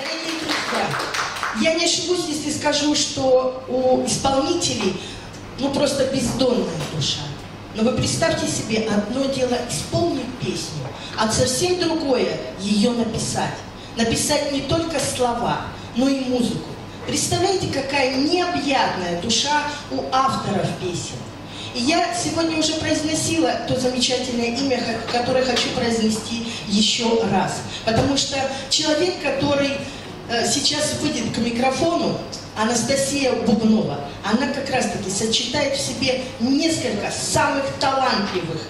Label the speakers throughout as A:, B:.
A: Дорогие друзья, я не ошибусь, если скажу, что у исполнителей ну просто бездонная душа. Но вы представьте себе, одно дело исполнить песню, а совсем другое ее написать. Написать не только слова, но и музыку. Представляете, какая необъятная душа у авторов песен. И я сегодня уже произносила то замечательное имя, которое хочу произнести еще раз. Потому что человек, который э, сейчас выйдет к микрофону, Анастасия Бубнова, она как раз-таки сочетает в себе несколько самых талантливых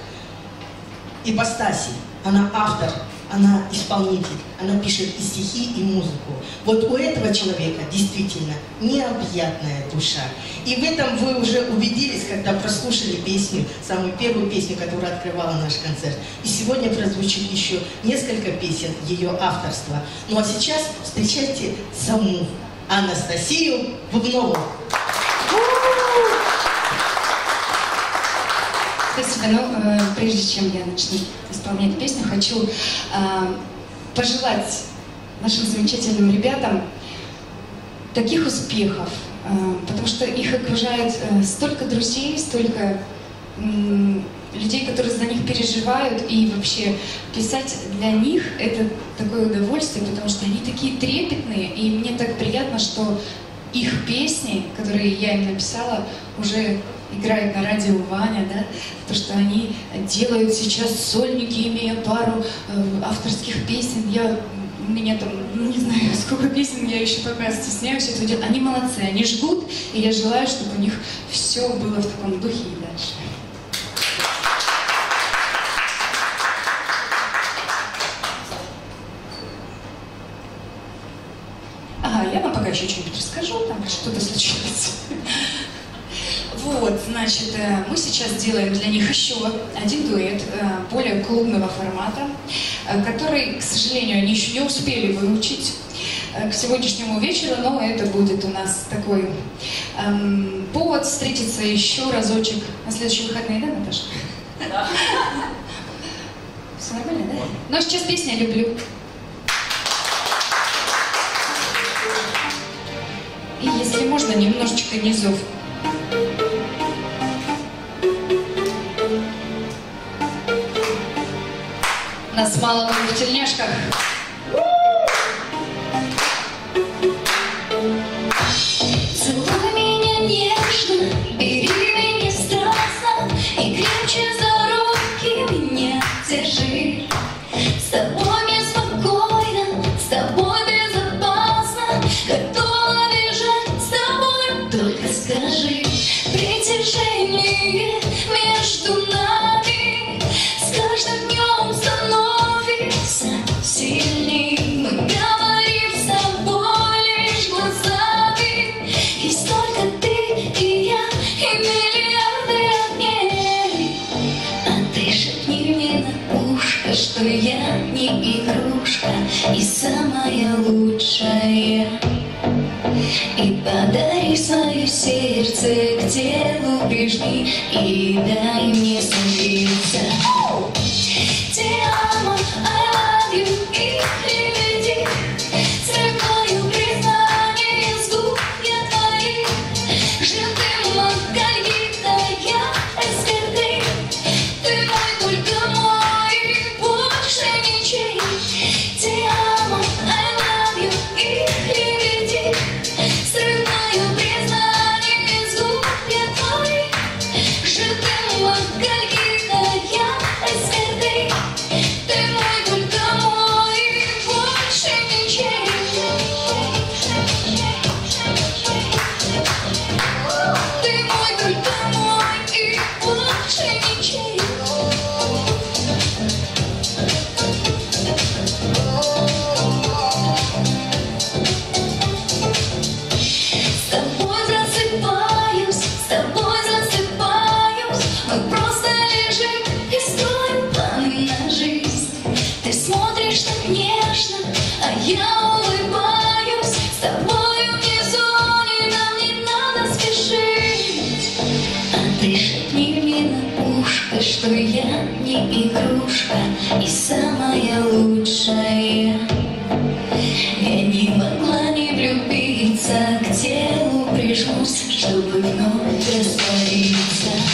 A: ипостасей. Она автор она исполнитель, она пишет и стихи, и музыку. Вот у этого человека действительно необъятная душа. И в этом вы уже убедились, когда прослушали песню, самую первую песню, которая открывала наш концерт. И сегодня прозвучит еще несколько песен ее авторства. Ну а сейчас встречайте саму Анастасию Бубнову.
B: Спасибо. Ну, э, прежде чем я начну исполнять песню, хочу э, пожелать нашим замечательным ребятам таких успехов, э, потому что их окружает э, столько друзей, столько э, людей, которые за них переживают, и вообще писать для них это такое удовольствие, потому что они такие трепетные, и мне так приятно, что их песни, которые я им написала, уже играет на радио Ваня, да, то, что они делают сейчас сольники, имея пару э, авторских песен. Я у меня там, ну, не знаю, сколько песен, я еще пока стесняюсь это делать. Они молодцы, они жгут, и я желаю, чтобы у них все было в таком духе и дальше. Ага, я вам пока еще что-нибудь расскажу, там что-то случилось. Вот, значит, э, мы сейчас делаем для них еще один дуэт э, более клубного формата, э, который, к сожалению, они еще не успели выучить к сегодняшнему вечеру, но это будет у нас такой эм, повод встретиться еще разочек на следующие выходные, да, Наташа? Да. Все нормально, да? Ну а сейчас песня «Люблю». И если можно, немножечко низов. Нас мало в тельняшках.
C: Что я не игрушка И самая лучшая? И подари свое сердце к телу прижми И дай мне смириться влюбиться, к телу прижмусь, чтобы вновь раствориться.